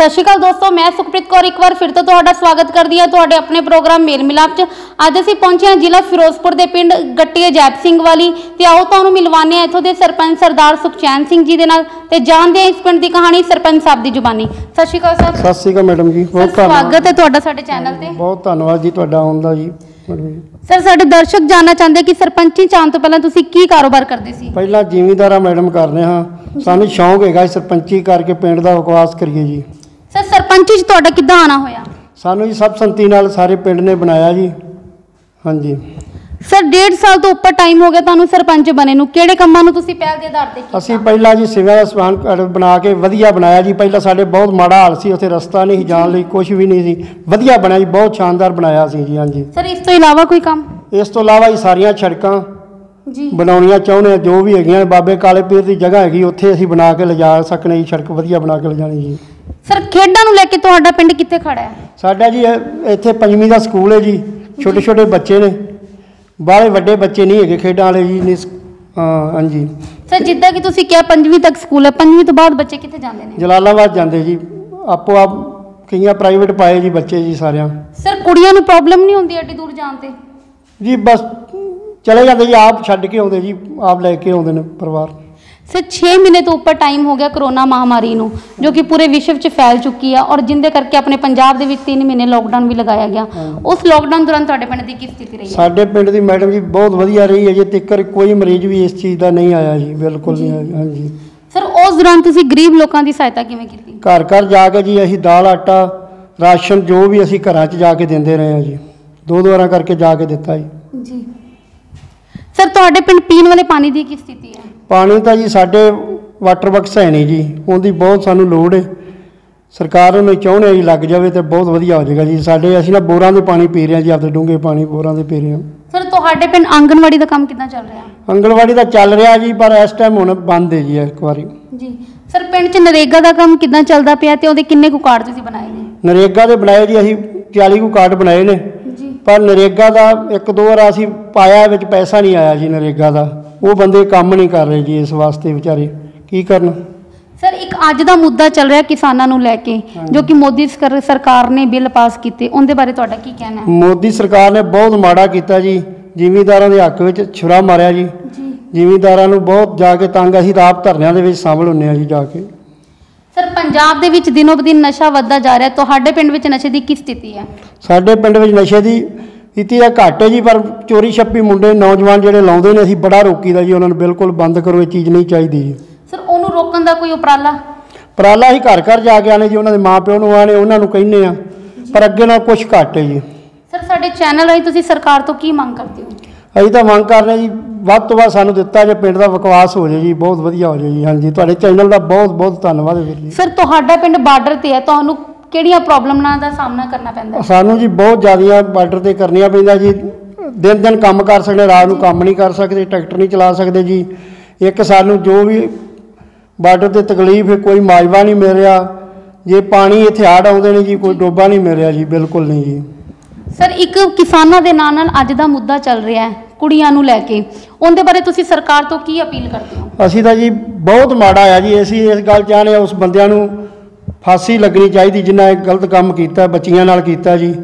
ਸਤਿ ਸ਼੍ਰੀ ਅਕਾਲ ਦੋਸਤੋ ਮੈਂ ਸੁਖਪ੍ਰੀਤ ਕੌਰ ਇੱਕ ਵਾਰ ਫਿਰ ਤੋਂ ਤੁਹਾਡਾ ਸਵਾਗਤ ਕਰਦੀ ਹਾਂ ਤੁਹਾਡੇ ਆਪਣੇ ਪ੍ਰੋਗਰਾਮ ਮੇਲ ਮਿਲਾਪ 'ਚ। ਅੱਜ ਅਸੀਂ ਪਹੁੰਚੇ ਹਾਂ ਜ਼ਿਲ੍ਹਾ ਫਿਰੋਜ਼ਪੁਰ ਦੇ ਪਿੰਡ ਗੱਟੀ ਅਜੈਬ ਸਿੰਘ ਵਾਲੀ। ਤੇ ਆਓ ਤੁਹਾਨੂੰ ਮਿਲਵਾਉਂਦੇ ਹਾਂ ਇੱਥੋਂ ਦੇ ਸਰਪੰਚ ਸਰਦਾਰ ਸੁਖਚੈਨ ਸਿੰਘ ਜੀ ਦੇ ਨਾਲ ਤੇ ਜਾਣਦੇ ਹਾਂ ਇਸ ਪਿੰਡ ਦੀ ਕਹਾਣੀ ਸਰਪੰਚ ਸਾਹਿਬ ਦੀ ਜ਼ੁਬਾਨੀ। ਸਤਿ ਸ਼੍ਰੀ ਅਕਾਲ ਸਰ ਸਤਿ ਸ਼੍ਰੀ ਅਕਾਲ ਮੈਡਮ ਜੀ ਬਹੁਤ ਧੰਨਵਾਦ। ਸਵਾਗਤ ਹੈ ਤੁਹਾਡਾ ਸਾਡੇ ਚੈਨਲ ਤੇ। ਬਹੁਤ ਧੰਨਵਾਦ ਜੀ ਤੁਹਾਡਾ ਆਉਣ ਦਾ ਜੀ। ਸਰ ਸਾਡੇ ਦਰਸ਼ਕ ਜਾਨਣਾ ਚਾਹੁੰਦੇ ਕਿ ਸਰਪੰਚੀ ਚਾਹਣ ਤੋਂ ਪਹਿਲਾਂ ਤੁਸੀਂ ਕੀ ਕਾਰੋਬਾਰ ਕਰਦੇ ਸੀ? ਪਹਿਲਾਂ ਜ਼ਿਮੀਂਦਾਰਾ ਮੈਡਮ ਕਰਦੇ ਹਾਂ। ਸਾਨੂੰ ਸ਼ੌਂਕ ਹੈਗਾ ਸਰਪੰਚੀ ਕਰਕੇ ਪਿੰਡ ਦਾ ਵਿਕਾਸ ਕਰੀਏ ਜੀ। ਸਰਪੰਚੀ 'ਚ ਤੁਹਾਡਾ ਕਿੱਦਾਂ ਆਣਾ ਹੋਇਆ? ਸਾਨੂੰ ਜੀ ਸਭ ਸੰਤੀ ਨਾਲ ਸਾਰੇ ਪਿੰਡ ਨੇ ਬਣਾਇਆ ਜੀ। ਹਾਂਜੀ। ਸਰ ਡੇਢ ਸਾਲ ਤੋਂ ਉੱਪਰ ਟਾਈਮ ਹੋ ਗਿਆ ਤੁਹਾਨੂੰ ਸਰਪੰਚ ਬਣੇ ਨੂੰ। ਕਿਹੜੇ ਕੰਮਾਂ ਨੂੰ ਤੁਸੀਂ ਪਹਿਲ ਦੇ ਆਧਾਰ ਤੇ ਕੀਤਾ? ਅਸੀਂ ਪਹਿਲਾਂ ਜੀ ਸਿਵਿਆਂ ਦਾ ਸਮਾਨ ਘਰ ਬਣਾ ਕੇ ਵਧੀਆ ਬਣਾਇਆ ਜੀ। ਪਹਿਲਾਂ ਸਾਡੇ ਬਹੁਤ ਮਾੜਾ ਹਾਲ ਸੀ ਉੱਥੇ ਰਸਤਾ ਨਹੀਂ ਸੀ ਜਾਣ ਲਈ ਕੁਝ ਵੀ ਨਹੀਂ ਸੀ। ਵਧੀਆ ਬਣਿਆ ਜੀ ਬਹੁਤ ਸ਼ਾਨਦਾਰ ਬਣਾਇਆ ਸੀ ਜੀ ਹਾਂਜੀ। ਸਰ ਇਸ ਤੋਂ ਇਲਾਵਾ ਕੋਈ ਕੰਮ? ਇਸ ਤੋਂ ਇਲਾਵਾ ਹੀ ਸਾਰੀਆਂ ਸੜਕਾਂ ਜੀ। ਬਣਾਉਣੀਆਂ ਚਾਹੁੰਦੇ ਹਾਂ ਜੋ ਵੀ ਹੈਗੀਆਂ ਬਾਬੇ ਕਾਲੇ ਪੀਰ ਦੀ ਜਗ੍ਹਾ ਹੈਗੀ ਉੱਥੇ ਅਸੀਂ ਬਣਾ ਕੇ ਲਿਜਾ ਸਕਨੇ ਜੀ ਸੜਕ ਵਧੀਆ ਬਣਾ ਕੇ ਲਿਜਾਣੀ ਜੀ। ਸਰ ਖੇਡਾਂ ਨੂੰ ਲੈ ਕੇ ਤੁਹਾਡਾ ਪਿੰਡ ਕਿੱਥੇ ਖੜਾ ਹੈ? ਸਾਡਾ ਜੀ ਇਹ- ਇੱਥੇ ਪੰਜਵੀਂ ਦਾ ਸਕੂਲ ਹੈ ਜੀ ਛੋਟੇ ਛੋਟੇ ਬੱਚੇ ਨੇ। ਬਾਹਲੇ ਵੱਡੇ ਬੱਚੇ ਨਹੀਂ ਹੈਗੇ ਖੇਡਾਂ ਵਾਲੇ ਜੀ ਨਹੀਂ ਸ- ਹਾਂ ਹਾਂਜੀ। ਸਰ ਜਿੱਦਾਂ ਕਿ ਤੁਸੀਂ ਕਿਹਾ ਪੰਜਵੀਂ ਤੱਕ ਸਕੂਲ ਹੈ ਪੰਜਵੀਂ ਤੋਂ ਬਾਅਦ ਬੱਚੇ ਕਿੱਥੇ ਜਾਂਦੇ ਨੇ? ਜਲਾਲਾਬਾਦ ਜਾਂਦੇ ਜੀ। ਆਪੋ ਆਪ ਕਈਆਂ ਪ੍ਰਾਈਵੇਟ ਪਾਏ ਜੀ ਬੱਚੇ ਜੀ ਸਾਰਿਆਂ। ਸਰ ਕੁੜੀਆਂ ਨੂੰ ਪ੍ਰੋਬਲਮ ਨਹੀਂ ਹੁੰਦੀ ਐਡੀ ਦੂਰ ਜਾਣ ਤੇ? ਜੀ ਬਸ ਚਲੇ ਜਾਂਦੇ ਜੀ ਆਪ ਛੱਡ ਕੇ ਆਉਂਦੇ ਜੀ ਆਪ ਲੈ ਕੇ ਆਉਂਦੇ ਨੇ ਪਰਿਵਾਰ। ਸਰ 6 ਮਹੀਨੇ ਤੋਂ ਉੱਪਰ ਟਾਈਮ ਹੋ ਗਿਆ ਕਰੋਨਾ ਮਹਾਮਾਰੀ ਨੂੰ ਜੋ ਕਿ ਪੂਰੇ ਵਿਸ਼ਵ 'ਚ ਫੈਲ ਚੁੱਕੀ ਹੈ ਔਰ ਜਿੰਦੇ ਕਰਕੇ ਆਪਣੇ ਪੰਜਾਬ ਦੇ ਵਿੱਚ 3 ਮਹੀਨੇ ਲੋਕਡਾਊਨ ਵੀ ਲਗਾਇਆ ਗਿਆ। ਉਸ ਲੋਕਡਾਊਨ ਦੌਰਾਨ ਤੁਹਾਡੇ ਪਿੰਡ ਦੀ ਕੀ ਸਥਿਤੀ ਰਹੀ ਹੈ? ਸਾਡੇ ਪਿੰਡ ਦੀ ਮੈਡਮ ਜੀ ਬਹੁਤ ਵਧੀਆ ਰਹੀ ਹੈ ਜੀ ਤੱਕਰ ਕੋਈ ਮਰੀਜ਼ ਵੀ ਇਸ ਚੀਜ਼ ਦਾ ਨਹੀਂ ਆਇਆ ਜੀ ਬਿਲਕੁਲ ਨਹੀਂ ਆਇਆ ਹਾਂਜੀ। ਸਰ ਉਸ ਦੌਰਾਨ ਤੁਸੀਂ ਗਰੀਬ ਲੋਕਾਂ ਦੀ ਸਹਾਇਤਾ ਕਿਵੇਂ ਕੀਤੀ? ਘਰ ਘਰ ਜਾ ਕੇ ਜੀ ਅਸੀਂ ਦਾਲ ਆਟਾ ਰਾਸ਼ਨ ਜੋ ਵੀ ਅਸੀਂ ਘਰਾਂ 'ਚ ਜਾ ਕੇ ਦਿੰਦੇ ਰਹੇ ਹਾਂ ਜੀ। ਦੋ ਦੋ ਵਾਰਾਂ ਕਰਕੇ ਜਾ ਕੇ ਦਿੱਤਾ ਜੀ। ਜੀ। ਸਰ ਤੁਹਾਡੇ ਪਿੰਡ ਪੀਣ ਵਾਲੇ ਪਾਣੀ ਦੀ ਕੀ ਸਥਿਤੀ ਹੈ? ਪਾਣੀ ਤਾਂ ਜੀ ਸਾਡੇ ਵਾਟਰ ਬਕਸ ਹੈ ਨਹੀਂ ਜੀ ਉਹਦੀ ਬਹੁਤ ਸਾਨੂੰ ਲੋੜ ਹੈ। ਸਰਕਾਰ ਉਹਨੂੰ ਚਾਹੁੰਦੇ ਆ ਜੀ ਲੱਗ ਜਾਵੇ ਤੇ ਬਹੁਤ ਵਧੀਆ ਹੋ ਜਾਏਗਾ ਜੀ। ਸਾਡੇ ਅਸੀਂ ਨਾ ਬੋਰਾਂ ਦੇ ਪਾਣੀ ਪੀ ਰਹੇ ਹਾਂ ਜੀ ਆਪਦੇ ਡੂੰਘੇ ਪਾਣੀ ਬੋਰਾਂ ਦੇ ਪੀ ਰਹੇ ਹਾਂ। ਸਰ ਤੁਹਾਡੇ ਪਿੰਡ ਆਂਗਣਵਾੜੀ ਦਾ ਕੰਮ ਕਿੱਦਾਂ ਚੱਲ ਰਿਹਾ? ਅੰਗਲਵਾੜੀ ਦਾ ਚੱਲ ਰਿਹਾ ਜੀ ਪਰ ਇਸ ਟਾਈਮ ਹੁਣ ਬੰਦ ਹੈ ਜੀ ਇੱਕ ਵਾਰੀ। ਜੀ। ਸਰ ਪਿੰਡ 'ਚ ਨਰੇਗਾ ਦਾ ਕੰਮ ਕਿੱਦਾਂ ਚੱਲਦਾ ਪਿਆ ਤੇ ਉਹਦੇ ਕਿੰਨੇ ਕੁ ਕਾਰਡ ਤੁਸੀਂ ਬਣਾਏ ਨੇ? ਨਰੇਗਾ ਦੇ ਬਣਾਏ ਜੀ ਅਸੀਂ 40 ਕੁ ਕਾਰਡ ਬਣਾਏ ਨੇ। ਜੀ। ਪਰ ਨਰੇਗਾ ਦਾ ਇੱਕ ਦੋ ਵਾਰ ਅਸੀਂ ਪਾਇਆ ਵਿੱਚ ਪੈਸਾ ਨਹੀਂ ਆਇਆ ਜੀ ਨਰੇਗਾ ਦਾ। ਉਹ ਬੰਦੇ ਕੰਮ ਨਹੀਂ ਕਰ ਰਹੇ ਜੀ ਇਸ ਵਾਸਤੇ ਵਿਚਾਰੇ। ਕੀ ਕਰਨ? ਸਰ ਇੱਕ ਅੱਜ ਦਾ ਮੁੱਦਾ ਚੱਲ ਰਿਹਾ ਕਿਸਾਨਾਂ ਨੂੰ ਲੈ ਕੇ ਜੋ ਕਿ ਮੋਦੀ ਸਰਕਾਰ ਨੇ ਬਿੱਲ ਪਾਸ ਕੀਤੇ ਉਹਦੇ ਬਾਰੇ ਤੁਹਾਡਾ ਕੀ ਕਹਿਣਾ ਹੈ? ਮੋਦੀ ਸਰਕਾਰ ਨੇ ਬਹੁਤ ਮਾੜਾ ਕੀਤਾ ਜੀ ਜ਼ਿਮੀਂਦਾਰਾਂ ਦੇ ਹੱਕ ਵਿੱਚ ਛੁਰਾ ਮਾਰਿਆ ਜੀ। ਜ਼ਿਮੀਂਦਾਰਾਂ ਨੂੰ ਬਹੁਤ ਜਾ ਕੇ ਤੰਗ ਅਸੀਂ ਆਪ ਧਰਨਿਆਂ ਦੇ ਵਿੱਚ ਸ਼ਾਮਲ ਹੁੰਨੇ ਆ ਜੀ ਜਾ ਕੇ। ਸਰ ਪੰਜਾਬ ਦੇ ਵਿੱਚ ਦਿਨੋ ਦਿਨ ਨਸ਼ਾ ਵੱਧਦਾ ਜਾ ਰਿਹਾ ਤੁਹਾਡੇ ਪਿੰਡ ਵਿੱਚ ਨਸ਼ੇ ਦੀ ਕੀ ਸਥਿਤੀ ਹੈ? ਸਾਡੇ ਪਿੰਡ ਵਿੱਚ ਨਸ਼ੇ ਦੀ ਸਥਿਤੀ ਦਾ ਘੱਟ ਹੈ ਜੀ ਪਰ ਚੋਰੀ ਛੱਪੀ ਮੁੰਡੇ ਨੌਜਵਾਨ ਜਿਹੜੇ ਲਾਉਂਦੇ ਨੇ ਅਸੀਂ ਬੜਾ ਰੋਕੀਦਾ ਜੀ ਉਹਨਾਂ ਨੂੰ ਬਿਲਕੁਲ ਬੰਦ ਕਰੋ ਇਹ ਚੀਜ਼ ਨਹੀਂ ਚਾਹੀਦੀ ਜੀ। ਸਰ ਉਹਨੂੰ ਰੋਕਣ ਦਾ ਕੋਈ ਉਪਰਾਲਾ? ਪਰਾਲਾ ਹੀ ਘਰ ਘਰ ਜਾ ਕੇ ਆਨੇ ਜੀ ਉਹਨਾਂ ਦੇ ਮਾਪਿਓ ਨੂੰ ਆਣੇ ਉਹਨਾਂ ਨੂੰ ਕਹਿੰਦੇ ਆ ਪਰ ਅੱਗੇ ਨਾਲ ਕੁਝ ਘੱਟ ਹੈ ਜੀ। ਸਰ ਸਾਡੇ ਚੈਨਲ ਰਾਹੀਂ ਤੁਸੀਂ ਸਰਕਾਰ ਤੋਂ ਕੀ ਮੰਗ ਕਰਦੇ ਹੋ? ਅਸੀਂ ਤਾਂ ਮੰਗ ਕਰਨੇ ਜੀ ਵੱਧ ਤੋਂ ਵੱਧ ਸਾਨੂੰ ਦਿੱਤਾ ਜੇ ਪਿੰਡ ਦਾ ਵਿਕਾਸ ਹੋ ਜਾਏ ਜੀ ਬਹੁਤ ਵਧੀਆ ਹੋ ਜਾਏ ਜੀ। ਹਾਂਜੀ ਤੁਹਾਡੇ ਚੈਨਲ ਦਾ ਬਹੁਤ ਬਹੁਤ ਧੰਨਵਾਦ ਵੀਰ ਜੀ। ਸਰ ਤੁਹਾਡਾ ਪਿੰਡ ਬਾਰਡਰ ਤੇ ਹੈ ਤੁਹਾਨੂੰ ਕਿਹੜੀਆਂ ਪ੍ਰੋਬਲਮਾਂ ਦਾ ਸਾਹਮਣਾ ਕਰਨਾ ਪੈਂਦਾ ਸਾਨੂੰ ਜੀ ਬਹੁਤ ਜ਼ਿਆਦੀਆਂ ਬਾਰਡਰ ਤੇ ਕਰਨੀਆਂ ਪੈਂਦਾ ਜੀ। ਦਿਨ ਦਿਨ ਕੰਮ ਕਰ ਸਕਦੇ ਰਾਤ ਨੂੰ ਕੰਮ ਨਹੀਂ ਕਰ ਸਕਦੇ ਟਰੈਕਟਰ ਨਹੀਂ ਚਲਾ ਸਕਦੇ ਜੀ। ਇੱਕ ਸਾਨੂੰ ਜੋ ਵੀ ਬਾਰਡਰ ਤੇ ਤਕਲੀਫ ਹੈ ਕੋਈ ਮਾਜਵਾ ਨਹੀਂ ਮਿਲ ਰਿਹਾ। ਜੇ ਪਾਣੀ ਇੱਥੇ ਹੜ੍ਹ ਆਉਂਦੇ ਨੇ ਜੀ ਕੋਈ ਡੋਬਾ ਨਹੀਂ ਮਿਲ ਰਿਹਾ ਜੀ ਬਿਲਕੁਲ ਨਹੀਂ ਜੀ। ਸਰ ਇੱਕ ਕਿਸਾਨਾਂ ਦੇ ਨਾਲ ਨਾਲ ਅੱਜ ਦਾ ਮੁੱਦਾ ਚੱਲ ਰਿਹਾ ਹੈ ਕੁੜੀਆਂ ਨੂੰ ਲੈ ਕੇ। ਉਹਦੇ ਬਾਰੇ ਤੁਸੀਂ ਸਰਕਾਰ ਤੋਂ ਕੀ ਅਪੀਲ ਕਰਦੇ ਹੋ? ਅਸੀਂ ਤਾਂ ਜੀ ਬਹੁਤ ਮਾੜਾ ਆ ਜੀ ਅਸੀਂ ਇਸ ਗੱਲ ਚਾਹਨੇ ਉਸ ਬੰਦਿਆਂ ਨੂੰ ਫਾਂਸੀ ਲੱਗਣੀ ਚਾਹੀਦੀ ਜਿਨ੍ਹਾਂ ਇਹ ਗਲਤ ਕੰਮ ਕੀਤਾ ਬੱਚੀਆਂ ਨਾਲ ਕੀਤਾ ਜੀ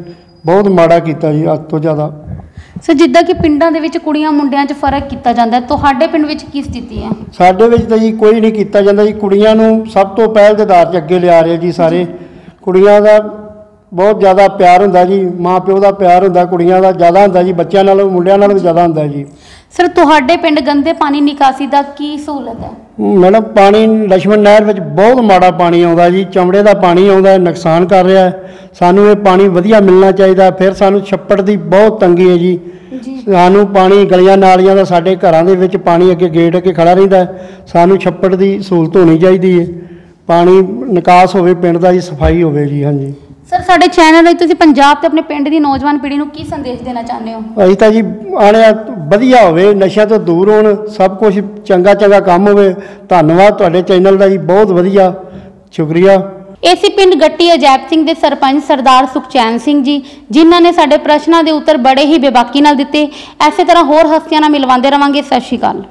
ਬਹੁਤ ਮਾੜਾ ਕੀਤਾ ਜੀ ਅੱਜ ਤੋਂ ਜ਼ਿਆਦਾ। ਸਰ ਜਿੱਦਾਂ ਕਿ ਪਿੰਡਾਂ ਦੇ ਵਿੱਚ ਕੁੜੀਆਂ ਮੁੰਡਿਆਂ 'ਚ ਫ਼ਰਕ ਕੀਤਾ ਜਾਂਦਾ ਹੈ ਤੁਹਾਡੇ ਪਿੰਡ ਵਿੱਚ ਕੀ ਸਥਿਤੀ ਹੈ? ਸਾਡੇ ਵਿੱਚ ਤਾਂ ਜੀ ਕੋਈ ਨਹੀਂ ਕੀਤਾ ਜਾਂਦਾ ਜੀ ਕੁੜੀਆਂ ਨੂੰ ਸਭ ਤੋਂ ਪਹਿਲ ਦੇ ਆਧਾਰ 'ਚ ਅੱਗੇ ਲਿਆ ਰਹੇ ਜੀ ਸਾਰੇ। ਕੁੜੀਆਂ ਦਾ ਬਹੁਤ ਜ਼ਿਆਦਾ ਪਿਆਰ ਹੁੰਦਾ ਜੀ ਮਾਂ ਪਿਓ ਦਾ ਪਿਆਰ ਹੁੰਦਾ ਕੁੜੀਆਂ ਦਾ ਜ਼ਿਆਦਾ ਹੁੰਦਾ ਜੀ ਬੱਚਿਆਂ ਨਾਲੋਂ ਮੁੰਡਿਆਂ ਨਾਲੋਂ ਵੀ ਜ਼ਿਆਦਾ ਹੁੰਦਾ ਜੀ। ਸਰ ਤੁਹਾਡੇ ਪਿੰਡ ਗੰਦੇ ਪਾਣੀ ਨਿਕਾਸੀ ਦਾ ਕੀ ਸਹੂਲਤ ਹੈ? ਮੈਡਮ ਪਾਣੀ ਲక్ష్ਮਣ ਨਹਿਰ ਵਿੱਚ ਬਹੁਤ ਮਾੜਾ ਪਾਣੀ ਆਉਂਦਾ ਜੀ ਚਮੜੇ ਦਾ ਪਾਣੀ ਆਉਂਦਾ ਹੈ ਨੁਕਸਾਨ ਕਰ ਰਿਹਾ ਹੈ। ਸਾਨੂੰ ਇਹ ਪਾਣੀ ਵਧੀਆ ਮਿਲਣਾ ਚਾਹੀਦਾ ਫਿਰ ਸਾਨੂੰ ਛੱਪੜ ਦੀ ਬਹੁਤ ਤੰਗੀ ਹੈ ਜੀ। ਸਾਨੂੰ ਪਾਣੀ ਗਲੀਆਂ ਨਾਲੀਆਂ ਦਾ ਸਾਡੇ ਘਰਾਂ ਦੇ ਵਿੱਚ ਪਾਣੀ ਅੱਗੇ ਗੇਟ ਅੱਗੇ ਖੜਾ ਰਹਿੰਦਾ ਸਾਨੂੰ ਛੱਪੜ ਦੀ ਸਹੂਲਤ ਹੋਣੀ ਚਾਹੀਦੀ ਹੈ। ਪਾਣੀ ਨਿਕਾਸ ਹੋਵੇ ਪਿੰਡ ਦਾ ਜੀ ਸਫ਼ਾਈ ਹੋਵੇ ਜੀ ਹਾਂਜੀ। ਸਰ ਸਾਡੇ ਚੈਨਲ ਰਾਹੀਂ ਤੁਸੀਂ ਪੰਜਾਬ ਤੇ ਆਪਣੇ ਪਿੰਡ ਦੀ ਨੌਜਵਾਨ ਪੀੜ੍ਹੀ ਨੂੰ ਕੀ ਸੰਦੇਸ਼ ਦੇਣਾ ਚਾਹੁੰਦੇ ਹੋ? ਅਸੀਂ ਤਾਂ ਜੀ ਆਣਿਆ ਵਧੀਆ ਹੋਵੇ ਨਸ਼ਿਆਂ ਤੋਂ ਦੂਰ ਹੋਣ ਸਭ ਕੁਝ ਚੰਗਾ ਚੰਗਾ ਕੰਮ ਹੋਵੇ। ਧੰਨਵਾਦ ਤੁਹਾਡੇ ਚੈਨਲ ਦਾ ਜੀ ਬਹੁਤ ਵਧੀਆ। ਸ਼ੁਕਰੀਆ। ਏਸੀ ਪਿੰਡ ਗੱਟੀ ਅਜੈਬ ਸਿੰਘ ਦੇ ਸਰਪੰਚ ਸਰਦਾਰ ਸੁਖਚੈਨ ਸਿੰਘ ਜੀ ਜਿਨ੍ਹਾਂ ਨੇ ਸਾਡੇ ਪ੍ਰਸ਼ਨਾਂ ਦੇ ਉੱਤਰ ਬੜੇ ਹੀ ਬੇਬਾਕੀ ਨਾਲ ਦਿੱਤੇ। ਐਸੇ ਤਰ੍ਹਾਂ ਹੋਰ ਹਸਤੀਆਂ ਨਾਲ ਮਿਲਵਾਉਂਦੇ ਰਵਾਂਗੇ। ਸਤਿ ਸ਼੍ਰੀ ਅਕਾਲ।